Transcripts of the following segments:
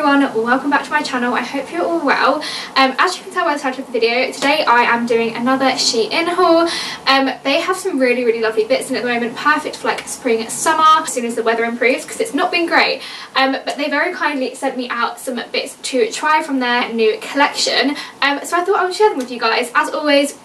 everyone, welcome back to my channel. I hope you're all well. Um, as you can tell by the title of the video, today I am doing another Shein haul. Um, they have some really, really lovely bits in at the moment, perfect for like spring, and summer, as soon as the weather improves, because it's not been great. Um, but they very kindly sent me out some bits to try from their new collection. Um, so I thought I would share them with you guys. As always,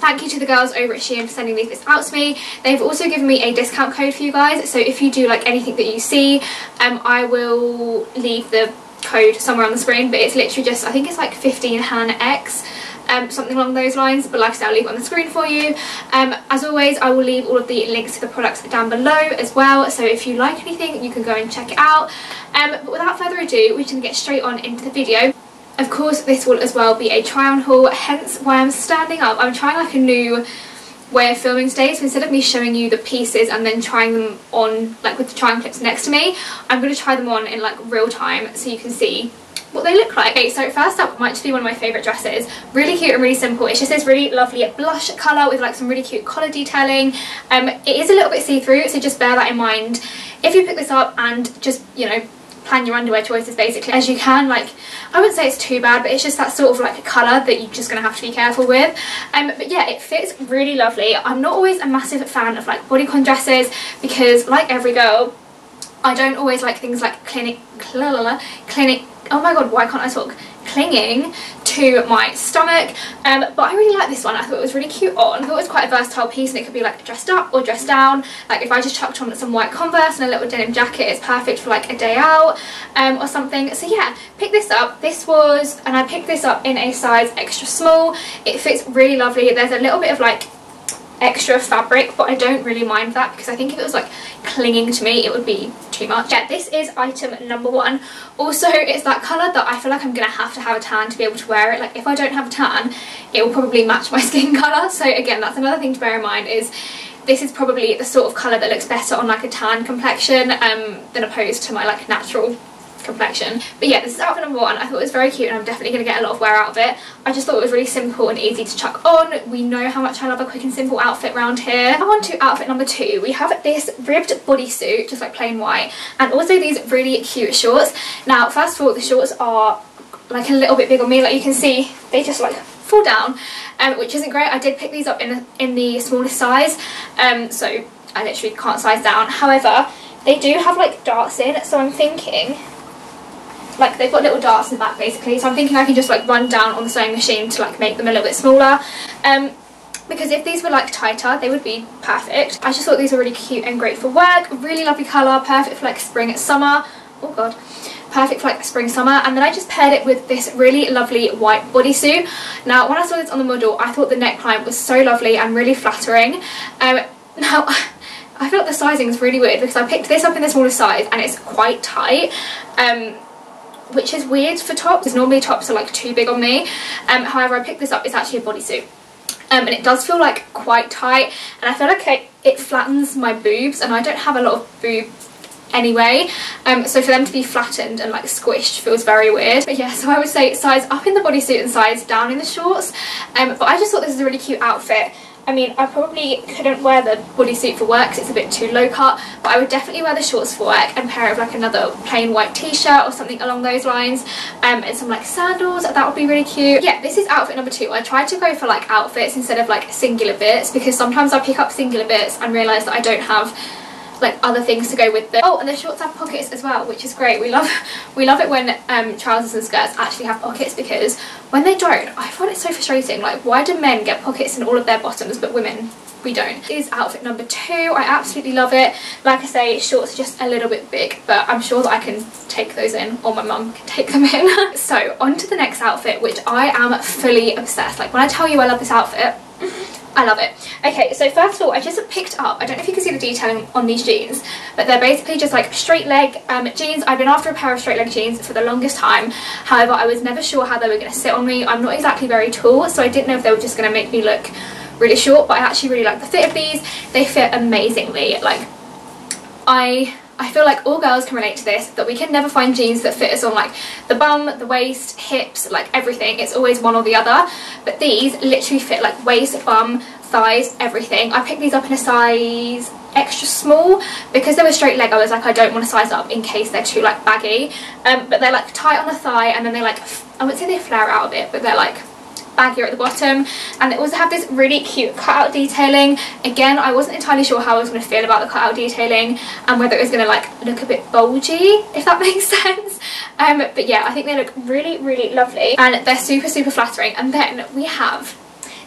Thank you to the girls over at Shein for sending these bits out to me. They've also given me a discount code for you guys. So if you do like anything that you see, um, I will leave the code somewhere on the screen. But it's literally just, I think it's like 15 Han X. Um, something along those lines but like I said I'll leave it on the screen for you um, as always I will leave all of the links to the products down below as well so if you like anything you can go and check it out um, but without further ado we can get straight on into the video of course this will as well be a try on haul, hence why I'm standing up. I'm trying like a new way of filming today so instead of me showing you the pieces and then trying them on like with the try on clips next to me I'm going to try them on in like real time so you can see what they look like. Okay, so first up might just be one of my favourite dresses. Really cute and really simple. It's just this really lovely blush colour with like some really cute collar detailing. Um, it is a little bit see-through so just bear that in mind. If you pick this up and just, you know, plan your underwear choices basically. As you can like I wouldn't say it's too bad but it's just that sort of like a colour that you're just going to have to be careful with. Um, but yeah it fits really lovely. I'm not always a massive fan of like bodycon dresses because like every girl I don't always like things like clinic clinic oh my god why can't I talk clinging to my stomach. Um, but I really like this one. I thought it was really cute on. I thought it was quite a versatile piece and it could be like dressed up or dressed down. Like if I just chucked on some white converse and a little denim jacket it's perfect for like a day out um, or something. So yeah pick this up. This was and I picked this up in a size extra small. It fits really lovely. There's a little bit of like extra fabric but I don't really mind that because I think if it was like clinging to me it would be too much. Yeah this is item number one. Also it's that colour that I feel like I'm going to have to have a tan to be able to wear it. Like if I don't have a tan it will probably match my skin colour so again that's another thing to bear in mind is this is probably the sort of colour that looks better on like a tan complexion um, than opposed to my like natural complexion. But yeah, this is outfit number one. I thought it was very cute and I'm definitely going to get a lot of wear out of it. I just thought it was really simple and easy to chuck on. We know how much I love a quick and simple outfit around here. Now on to outfit number two. We have this ribbed bodysuit, just like plain white, and also these really cute shorts. Now, first of all, the shorts are like a little bit big on me. Like you can see, they just like fall down, um, which isn't great. I did pick these up in the, in the smallest size, um, so I literally can't size down. However, they do have like darts in, so I'm thinking like they've got little darts in the back basically so I'm thinking I can just like run down on the sewing machine to like make them a little bit smaller um, because if these were like tighter they would be perfect. I just thought these were really cute and great for work, really lovely colour, perfect for like spring, summer, oh god, perfect for like spring, summer and then I just paired it with this really lovely white bodysuit. Now when I saw this on the model I thought the neckline was so lovely and really flattering. Um, now I feel like the sizing is really weird because I picked this up in the smallest size and it's quite tight. Um, which is weird for tops because normally tops are like too big on me. Um, however I picked this up it's actually a bodysuit. Um, and it does feel like quite tight and I feel like it, it flattens my boobs and I don't have a lot of boob anyway. Um, so for them to be flattened and like squished feels very weird. But yeah so I would say size up in the bodysuit and size down in the shorts. Um, but I just thought this is a really cute outfit I mean, I probably couldn't wear the bodysuit for work because it's a bit too low cut, but I would definitely wear the shorts for work and pair it with like another plain white t-shirt or something along those lines um, and some like sandals, that would be really cute. Yeah, this is outfit number two. I tried to go for like outfits instead of like singular bits because sometimes I pick up singular bits and realise that I don't have like other things to go with them. Oh, and the shorts have pockets as well, which is great. We love we love it when um, trousers and skirts actually have pockets because when they don't, I find it so frustrating. Like, why do men get pockets in all of their bottoms, but women we don't. This is outfit number two. I absolutely love it. Like I say, shorts are just a little bit big, but I'm sure that I can take those in, or my mum can take them in. so, on to the next outfit, which I am fully obsessed. Like, when I tell you I love this outfit, I love it. Okay, so first of all, I just picked up, I don't know if you can see the detailing on these jeans, but they're basically just like straight leg um, jeans. I've been after a pair of straight leg jeans for the longest time. However, I was never sure how they were going to sit on me. I'm not exactly very tall, so I didn't know if they were just going to make me look really short, but I actually really like the fit of these. They fit amazingly. Like, I I feel like all girls can relate to this, that we can never find jeans that fit us on like the bum, the waist, hips, like everything. It's always one or the other. But these literally fit like waist, bum, thighs, everything. I picked these up in a size extra small because they were straight leg I was like I don't want to size up in case they're too like baggy um, but they're like tight on the thigh and then they like I wouldn't say they flare out a bit but they're like baggier at the bottom and it also have this really cute cutout detailing again I wasn't entirely sure how I was going to feel about the cutout detailing and whether it was going to like look a bit bulgy if that makes sense um, but yeah I think they look really really lovely and they're super super flattering and then we have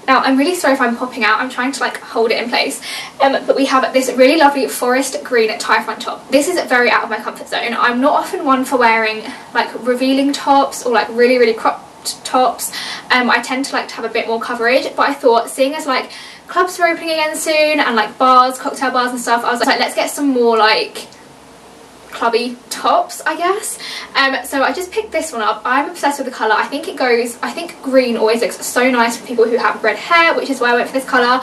now I'm really sorry if I'm popping out, I'm trying to like hold it in place. Um, but we have this really lovely forest green tie front top. This is very out of my comfort zone. I'm not often one for wearing like revealing tops or like really really tops. Um, I tend to like to have a bit more coverage but I thought seeing as like clubs are opening again soon and like bars cocktail bars and stuff I was like let's get some more like clubby tops I guess. Um, so I just picked this one up. I'm obsessed with the colour. I think it goes I think green always looks so nice for people who have red hair which is why I went for this colour.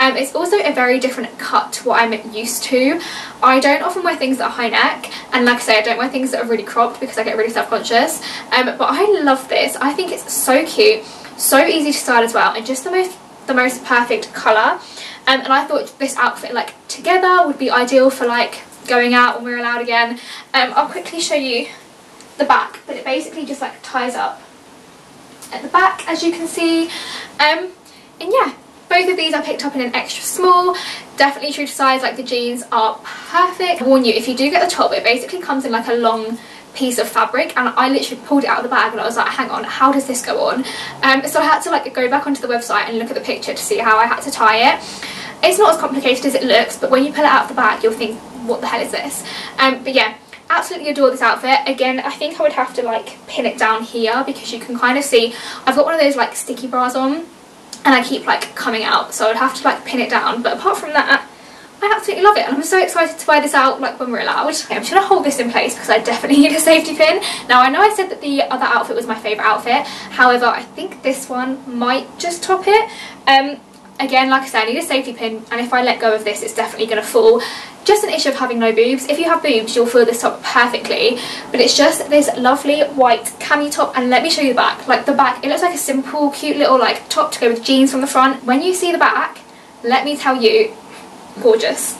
Um, it's also a very different cut to what I'm used to. I don't often wear things that are high neck and like I say I don't wear things that are really cropped because I get really self-conscious. Um, but I love this. I think it's so cute so easy to style as well and just the most the most perfect colour. Um, and I thought this outfit like together would be ideal for like going out when we're allowed again. Um, I'll quickly show you the back, but it basically just like ties up at the back as you can see. Um, and yeah, both of these I picked up in an extra small, definitely true to size, like the jeans are perfect. I warn you, if you do get the top, it basically comes in like a long piece of fabric and I literally pulled it out of the bag and I was like hang on how does this go on um, so I had to like go back onto the website and look at the picture to see how I had to tie it it's not as complicated as it looks but when you pull it out of the bag you'll think what the hell is this? Um, but yeah, absolutely adore this outfit. Again, I think I would have to like pin it down here because you can kind of see I've got one of those like sticky bras on and I keep like coming out so I'd have to like pin it down. But apart from that, I absolutely love it and I'm so excited to wear this out like when we're allowed. Okay, I'm just going to hold this in place because I definitely need a safety pin. Now I know I said that the other outfit was my favourite outfit, however I think this one might just top it. Um, again like I said I need a safety pin and if I let go of this it's definitely going to fall. Just an issue of having no boobs. If you have boobs you'll feel this top perfectly but it's just this lovely white cami top and let me show you the back. Like the back it looks like a simple cute little like top to go with jeans from the front. When you see the back let me tell you gorgeous.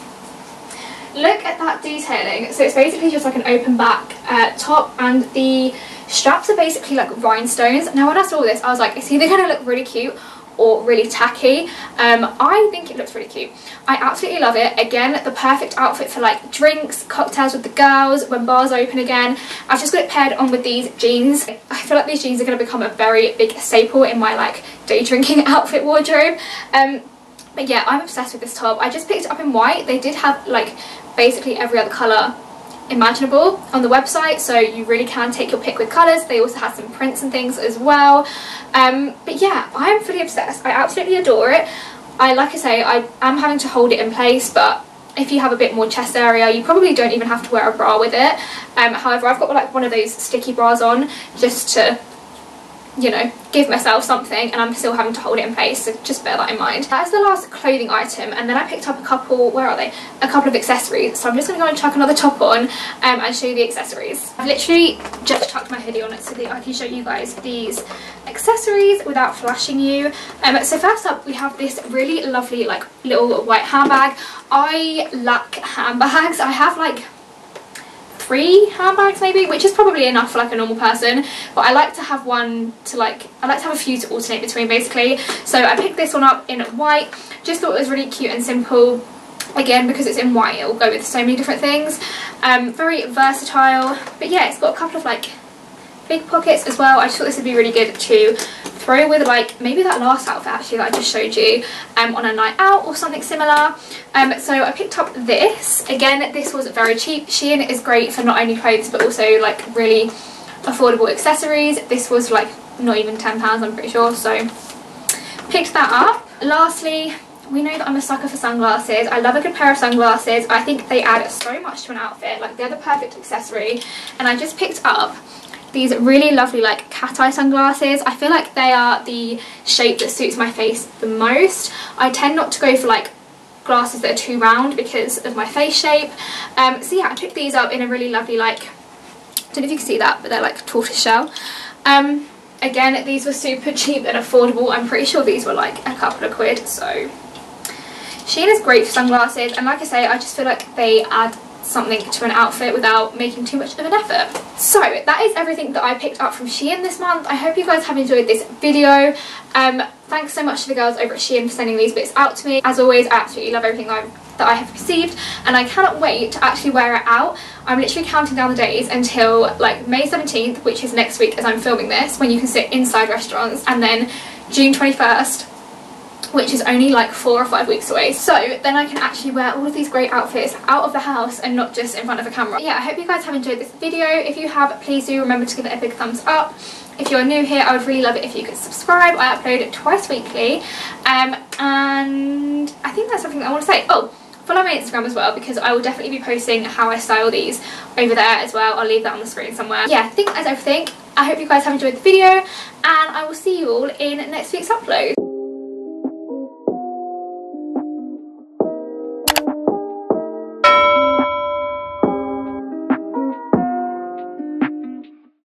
Look at that detailing. So it's basically just like an open back uh, top and the straps are basically like rhinestones. Now when I saw this I was like it's either going to look really cute or really tacky. Um, I think it looks really cute. I absolutely love it. Again, the perfect outfit for like drinks, cocktails with the girls, when bars open again. I've just got it paired on with these jeans. I feel like these jeans are going to become a very big staple in my like day drinking outfit wardrobe. Um, but yeah, I'm obsessed with this top. I just picked it up in white. They did have like basically every other colour imaginable on the website so you really can take your pick with colours. They also have some prints and things as well. Um, but yeah I'm fully obsessed. I absolutely adore it. I like I say I am having to hold it in place but if you have a bit more chest area you probably don't even have to wear a bra with it. Um, however I've got like one of those sticky bras on just to you know, give myself something and I'm still having to hold it in place, so just bear that in mind. That is the last clothing item and then I picked up a couple, where are they? A couple of accessories. So I'm just going to go and chuck another top on um, and show you the accessories. I've literally just chucked my hoodie on so that I can show you guys these accessories without flashing you. Um, so first up we have this really lovely like little white handbag. I lack handbags. I have like three handbags maybe which is probably enough for like a normal person. But I like to have one to like I like to have a few to alternate between basically. So I picked this one up in white. Just thought it was really cute and simple. Again because it's in white it will go with so many different things. Um, very versatile. But yeah it's got a couple of like big pockets as well. I just thought this would be really good to throw with like maybe that last outfit actually that I just showed you um, on a night out or something similar um, so I picked up this again this was very cheap Shein is great for not only clothes but also like really affordable accessories this was like not even £10 I'm pretty sure so picked that up lastly we know that I'm a sucker for sunglasses. I love a good pair of sunglasses. I think they add so much to an outfit. Like they're the perfect accessory. And I just picked up these really lovely like cat eye sunglasses. I feel like they are the shape that suits my face the most. I tend not to go for like glasses that are too round because of my face shape. Um, so yeah, I picked these up in a really lovely like, I don't know if you can see that, but they're like tortoise shell. Um, again, these were super cheap and affordable. I'm pretty sure these were like a couple of quid, so Shein is great for sunglasses and like I say I just feel like they add something to an outfit without making too much of an effort. So that is everything that I picked up from Shein this month. I hope you guys have enjoyed this video. Um, thanks so much to the girls over at Shein for sending these bits out to me. As always, I absolutely love everything that I have received and I cannot wait to actually wear it out. I'm literally counting down the days until like May 17th which is next week as I'm filming this when you can sit inside restaurants and then June 21st which is only like four or five weeks away. So then I can actually wear all of these great outfits out of the house and not just in front of a camera. Yeah, I hope you guys have enjoyed this video. If you have, please do remember to give it a big thumbs up. If you're new here, I would really love it if you could subscribe. I upload twice weekly. Um, and I think that's everything I want to say. Oh, follow my Instagram as well because I will definitely be posting how I style these over there as well. I'll leave that on the screen somewhere. Yeah, I think that's everything. I hope you guys have enjoyed the video and I will see you all in next week's upload.